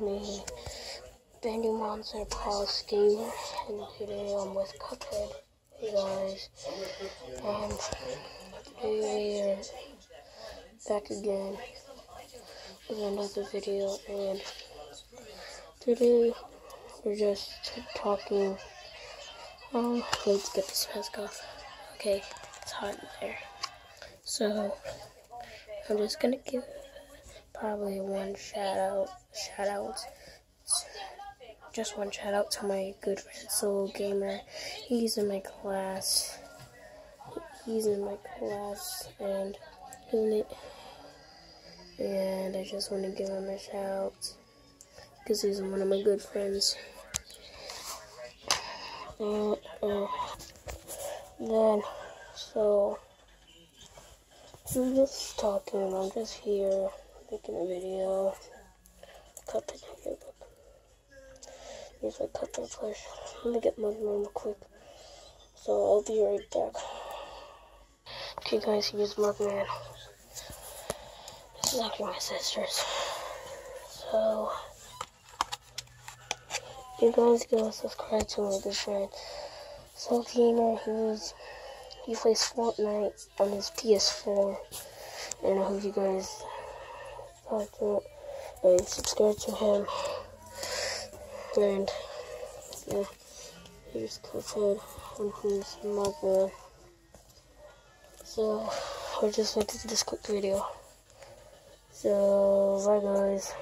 me, Bandy Monster Pause Gamer, and today I'm with Cuphead. Hey guys, um, today we're back again with another video, and today we're just talking. Um, let's get this mask off. Okay, it's hot in there. So, I'm just gonna give probably one shout out, shout out, just one shout out to my good friend Soul Gamer. He's in my class. He's in my class, and and I just want to give him a shout because he's one of my good friends. And uh, then, so I'm just talking. I'm just here making a video. Cut look. Here's my cut the flesh. Let me get my real quick. So I'll be right back. Okay, guys, here's Mugman. This is actually my sister's. So, you guys go subscribe to my good friend. Soul Gamer, he's he plays Fortnite on his PS4, and I hope you guys like it and subscribe to him. And yeah, here's Cuphead and here's Mugman. So we're just do this quick video. So bye guys.